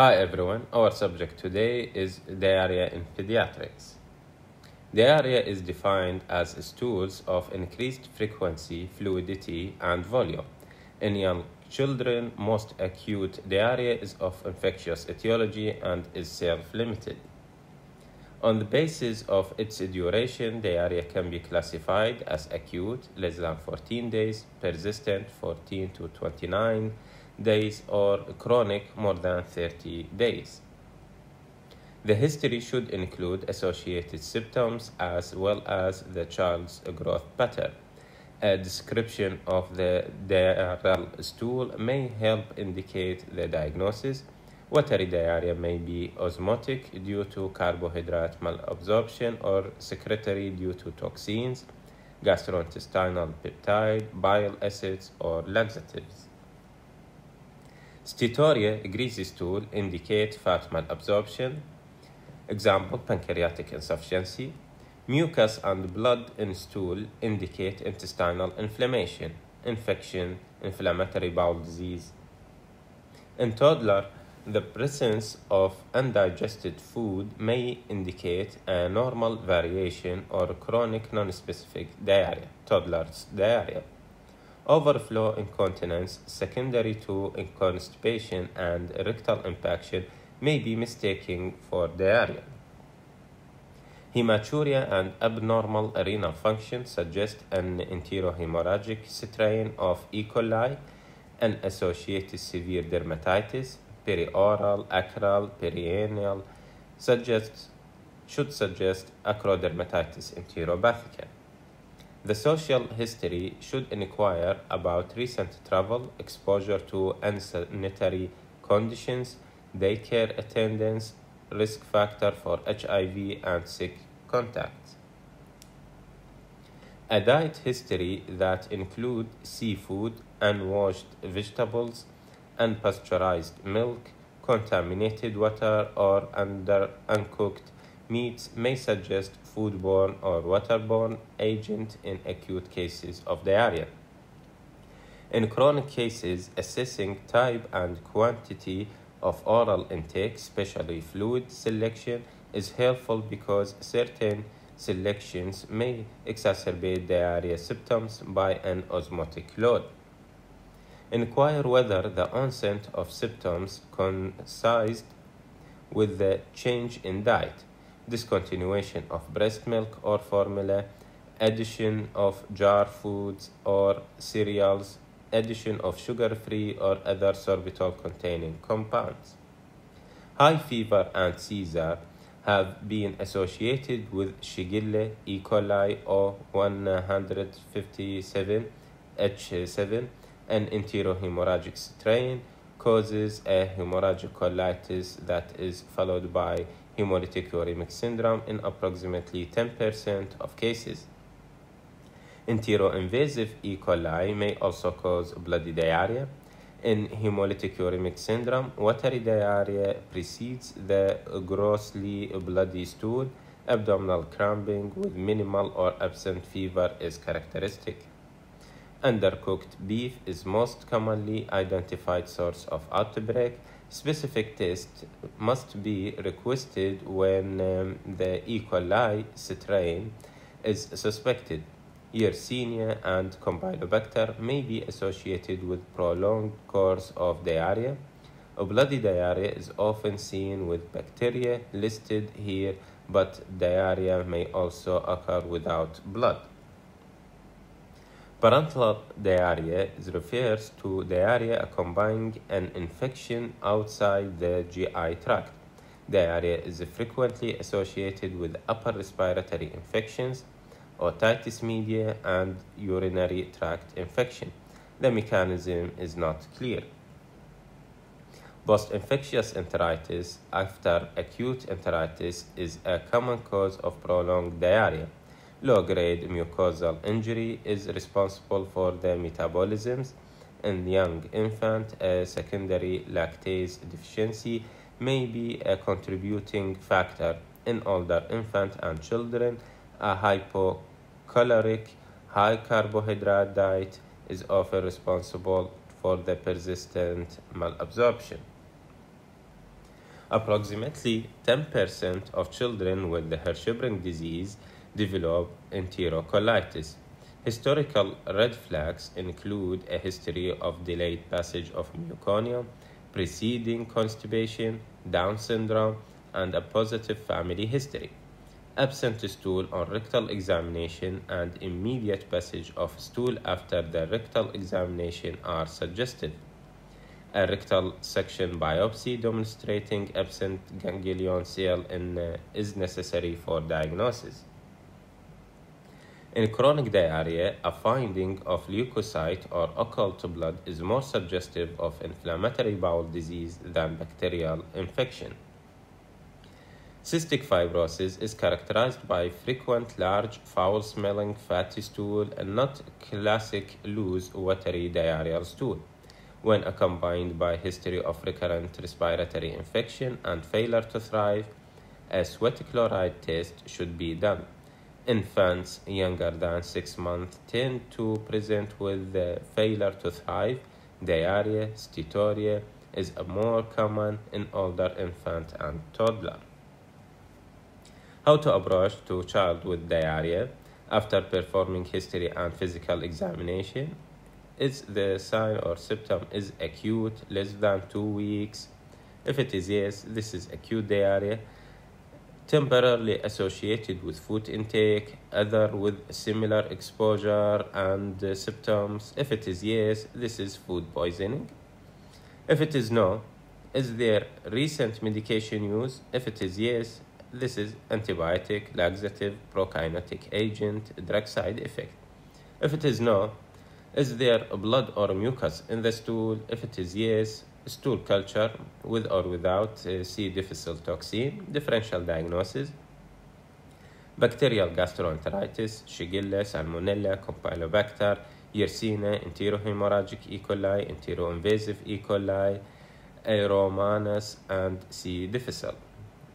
Hi everyone, our subject today is diarrhea in pediatrics. Diarrhea is defined as stools of increased frequency, fluidity, and volume. In young children, most acute diarrhea is of infectious etiology and is self limited. On the basis of its duration, diarrhea can be classified as acute, less than 14 days, persistent, 14 to 29 days, or chronic, more than 30 days. The history should include associated symptoms as well as the child's growth pattern. A description of the diarrheal stool may help indicate the diagnosis. Watery diarrhea may be osmotic due to carbohydrate malabsorption or secretory due to toxins, gastrointestinal peptide, bile acids, or laxatives. Steatorrhea, greasy stool, indicate fat malabsorption. Example, pancreatic insufficiency. Mucus and blood in stool indicate intestinal inflammation, infection, inflammatory bowel disease. In toddler, the presence of undigested food may indicate a normal variation or chronic non-specific diarrhea, toddler's diarrhea. Overflow incontinence secondary to constipation and rectal impaction may be mistaken for diarrhea. Hematuria and abnormal renal function suggest an enterohemorrhagic strain of E. coli and associated severe dermatitis, perioral, acral, perianal, suggests, should suggest acrodermatitis enteropathica. The social history should inquire about recent travel, exposure to unsanitary conditions, daycare attendance, risk factor for HIV and sick contacts. A diet history that include seafood, unwashed vegetables, unpasteurized milk, contaminated water, or under uncooked meats may suggest foodborne or waterborne agent in acute cases of diarrhea. In chronic cases, assessing type and quantity of oral intake, especially fluid selection, is helpful because certain selections may exacerbate diarrhea symptoms by an osmotic load. Inquire whether the onset of symptoms coincided with the change in diet, discontinuation of breast milk or formula, addition of jar foods or cereals, addition of sugar-free or other sorbitol-containing compounds. High fever and seizure have been associated with Shigella E. coli O157H7, an enterohemorrhagic strain, causes a hemorrhagic colitis that is followed by hemolytic uremic syndrome in approximately 10% of cases. Enteroinvasive E. coli may also cause bloody diarrhea. In hemolytic uremic syndrome, watery diarrhea precedes the grossly bloody stool. Abdominal cramping with minimal or absent fever is characteristic. Undercooked beef is most commonly identified source of outbreak. Specific tests must be requested when um, the E. coli strain is suspected. Yersinia and Campylobacter may be associated with prolonged course of diarrhea. A bloody diarrhea is often seen with bacteria listed here, but diarrhea may also occur without blood. Parenteral diarrhea refers to diarrhea accompanying an infection outside the GI tract. Diarrhea is frequently associated with upper respiratory infections, otitis media, and urinary tract infection. The mechanism is not clear. Post-infectious enteritis after acute enteritis is a common cause of prolonged diarrhea. Low-grade mucosal injury is responsible for the metabolisms. In young infant, a secondary lactase deficiency may be a contributing factor. In older infant and children, a hypocaloric, high carbohydrate diet is often responsible for the persistent malabsorption. Approximately 10% of children with the Hirschsprung disease develop enterocolitis. Historical red flags include a history of delayed passage of meconium, preceding constipation, Down syndrome, and a positive family history. Absent stool on rectal examination and immediate passage of stool after the rectal examination are suggested a rectal suction biopsy demonstrating absent ganglion cell in, uh, is necessary for diagnosis. In chronic diarrhea, a finding of leukocyte or occult blood is more suggestive of inflammatory bowel disease than bacterial infection. Cystic fibrosis is characterized by frequent large, foul smelling, fatty stool and not classic loose, watery diarrheal stool when accompanied by history of recurrent respiratory infection and failure to thrive, a sweat chloride test should be done. Infants younger than 6 months tend to present with the failure to thrive. Diarrhea, steatorrhea is more common in older infant and toddler. How to approach to child with diarrhea after performing history and physical examination is the sign or symptom is acute, less than two weeks? If it is yes, this is acute diarrhea, temporarily associated with food intake, other with similar exposure and uh, symptoms. If it is yes, this is food poisoning. If it is no, is there recent medication use? If it is yes, this is antibiotic, laxative, prokinetic agent, drug side effect. If it is no, is there blood or mucus in the stool? If it is yes, stool culture with or without uh, C. difficile toxin, differential diagnosis, bacterial gastroenteritis, Shigella, Salmonella, Campylobacter, Yersinia, enterohemorrhagic E. coli, enteroinvasive E. coli, Aeromonas, and C. difficile.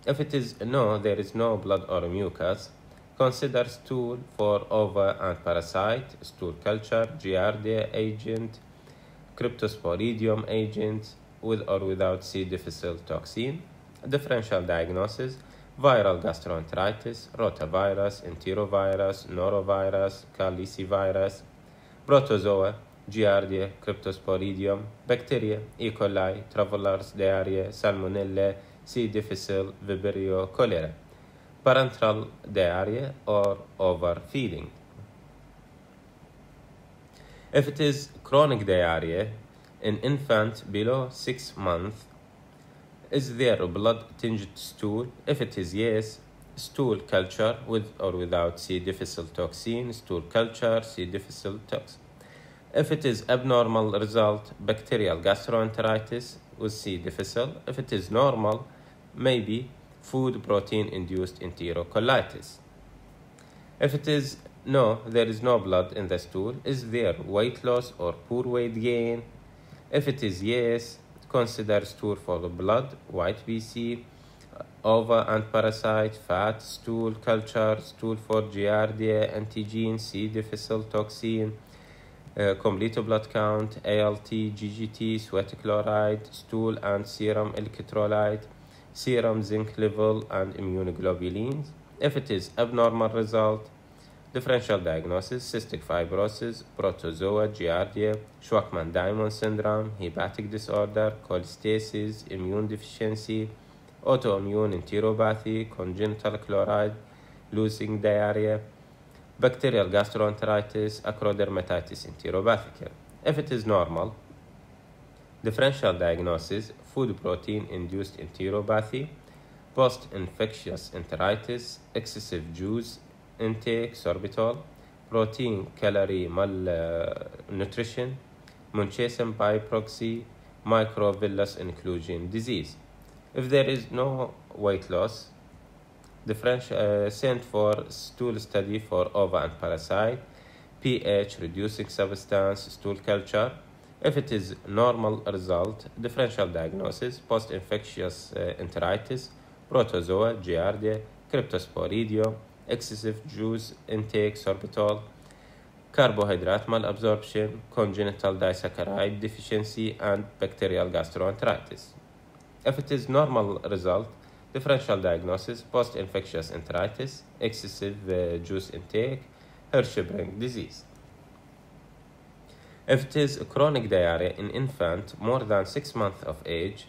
If it is no, there is no blood or mucus, Consider stool for ova and parasite, stool culture, Giardia agent, Cryptosporidium agent, with or without C. difficile toxin, differential diagnosis, viral gastroenteritis, rotavirus, enterovirus, norovirus, calicivirus, protozoa, Giardia, Cryptosporidium, bacteria, E. coli, travelers, diarrhea, salmonella, C. difficile, Vibrio, cholera parenteral diarrhea or overfeeding. If it is chronic diarrhea in infant below 6 months, is there a blood tinged stool? If it is yes, stool culture with or without C. difficile toxin, stool culture, C. difficile toxin. If it is abnormal result, bacterial gastroenteritis with C. difficile. If it is normal, maybe food protein induced enterocolitis. If it is no, there is no blood in the stool, is there weight loss or poor weight gain? If it is yes, consider stool for the blood, white BC, ova and parasite, fat, stool culture, stool for giardia, antigen, C. difficile toxin, uh, complete blood count, ALT, GGT, sweat chloride, stool and serum electrolyte, serum zinc level and immunoglobulins. If it is abnormal result, differential diagnosis, cystic fibrosis, protozoa, giardia, Shwachman-Diamond syndrome, hepatic disorder, cholestasis, immune deficiency, autoimmune enteropathy, congenital chloride, losing diarrhea, bacterial gastroenteritis, acrodermatitis enteropathica. If it is normal, differential diagnosis, food protein induced enteropathy, post infectious enteritis, excessive juice intake, sorbitol, protein calorie malnutrition, Munchausen by proxy, microvillus inclusion disease. If there is no weight loss, the French uh, sent for stool study for ova and parasite, pH reducing substance, stool culture, if it is normal result, differential diagnosis, post-infectious uh, enteritis, protozoa, giardia, cryptosporidium, excessive juice intake, sorbitol, carbohydrate malabsorption, congenital disaccharide deficiency, and bacterial gastroenteritis. If it is normal result, differential diagnosis, post-infectious enteritis, excessive uh, juice intake, Hirschsprung disease. If it is chronic diarrhea in infant more than 6 months of age,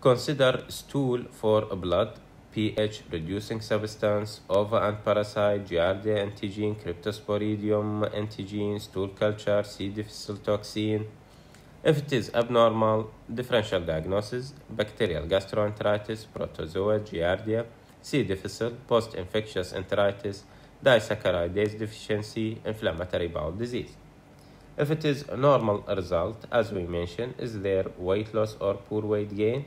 consider stool for blood, pH reducing substance, ova and parasite, giardia antigen, cryptosporidium antigen, stool culture, C. difficile toxin. If it is abnormal, differential diagnosis, bacterial gastroenteritis, protozoa, giardia, C. difficile, post-infectious enteritis, disaccharidase deficiency, inflammatory bowel disease. If it is a normal result, as we mentioned, is there weight loss or poor weight gain?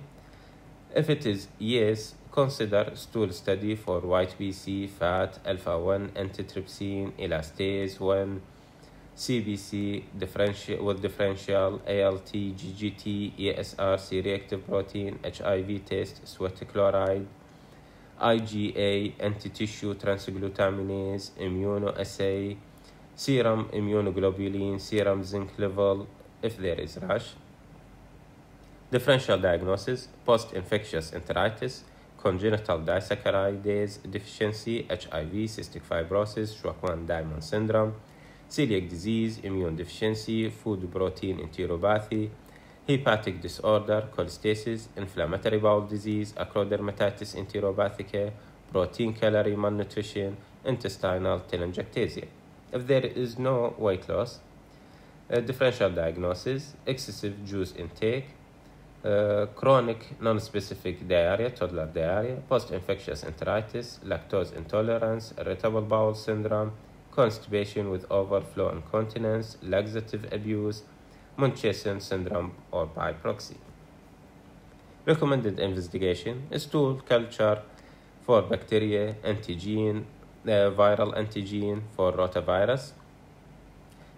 If it is yes, consider stool study for white BC, fat, alpha-1, antitrypsin, elastase 1, CBC differential, with differential, ALT, GGT, ESR, C-reactive protein, HIV test, sweat chloride, IgA, anti-tissue transglutaminase, immunoassay, serum immunoglobulin, serum zinc level, if there is rash. Differential diagnosis, post-infectious enteritis, congenital disaccharidase deficiency, HIV, cystic fibrosis, Shwachman Diamond syndrome, celiac disease, immune deficiency, food protein enteropathy, hepatic disorder, cholestasis, inflammatory bowel disease, acrodermatitis enteropathica, protein calorie malnutrition, intestinal telangiectasia. If there is no weight loss, differential diagnosis, excessive juice intake, uh, chronic non-specific diarrhea, toddler diarrhea, post-infectious enteritis, lactose intolerance, irritable bowel syndrome, constipation with overflow incontinence, laxative abuse, Munchausen syndrome or by proxy. Recommended investigation, stool culture for bacteria, antigen, viral antigen for rotavirus.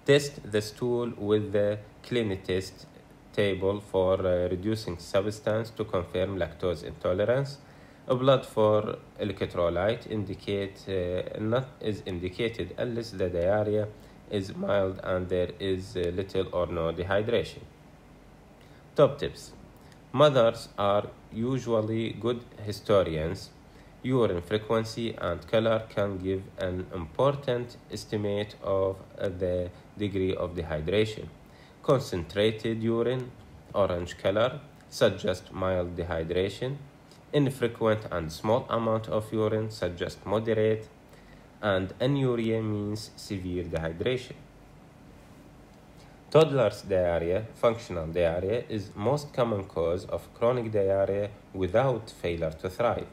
Test the stool with the Clinitest table for uh, reducing substance to confirm lactose intolerance. A blood for electrolyte indicate uh, not is indicated unless the diarrhea is mild and there is uh, little or no dehydration. Top tips. Mothers are usually good historians. Urine frequency and color can give an important estimate of uh, the degree of dehydration. Concentrated urine, orange color, suggest mild dehydration. Infrequent and small amount of urine suggest moderate and anuria means severe dehydration. Toddlers diarrhea, functional diarrhea, is most common cause of chronic diarrhea without failure to thrive.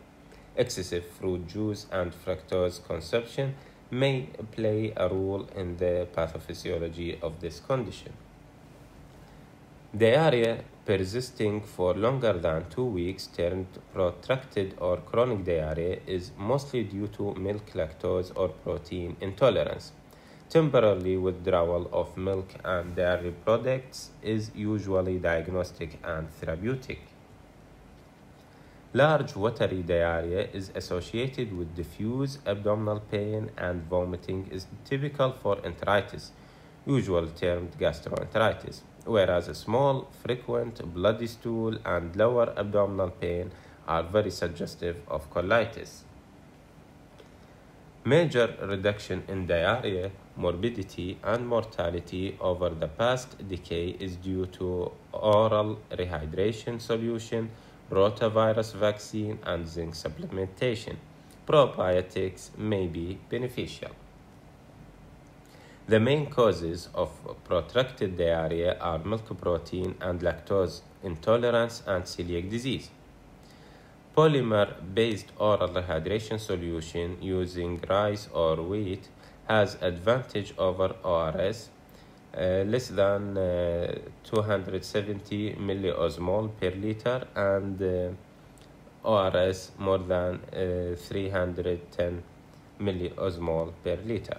Excessive fruit juice and fructose consumption may play a role in the pathophysiology of this condition. Diarrhea persisting for longer than two weeks termed protracted or chronic diarrhea is mostly due to milk lactose or protein intolerance. Temporary withdrawal of milk and dairy products is usually diagnostic and therapeutic. Large watery diarrhea is associated with diffuse abdominal pain and vomiting is typical for enteritis, usually termed gastroenteritis whereas a small, frequent bloody stool and lower abdominal pain are very suggestive of colitis. Major reduction in diarrhea, morbidity, and mortality over the past decade is due to oral rehydration solution, rotavirus vaccine, and zinc supplementation. Probiotics may be beneficial. The main causes of protracted diarrhea are milk protein and lactose intolerance and celiac disease. Polymer-based oral rehydration solution using rice or wheat has advantage over ORS uh, less than uh, 270 milliosmol per liter and uh, ORS more than uh, 310 milliosmol per liter.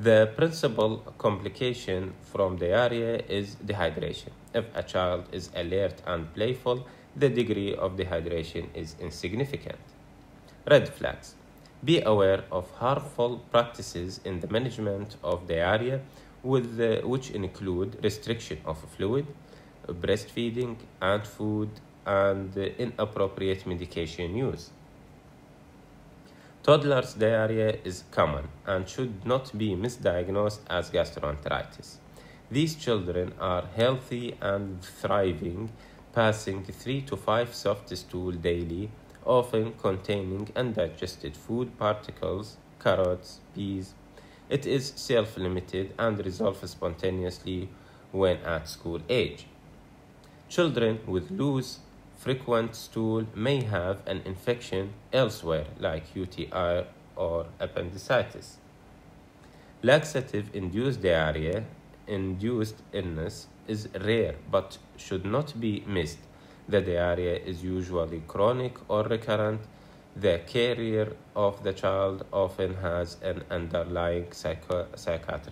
The principal complication from diarrhea is dehydration. If a child is alert and playful, the degree of dehydration is insignificant. Red flags. Be aware of harmful practices in the management of diarrhea, with which include restriction of fluid, breastfeeding, and food, and inappropriate medication use. Toddlers' diarrhea is common and should not be misdiagnosed as gastroenteritis. These children are healthy and thriving, passing 3 to 5 soft stool daily, often containing undigested food particles, carrots, peas. It is self limited and resolves spontaneously when at school age. Children with loose frequent stool may have an infection elsewhere, like UTI or appendicitis. Laxative induced diarrhea induced illness is rare but should not be missed. The diarrhea is usually chronic or recurrent. The career of the child often has an underlying psycho- psychiatric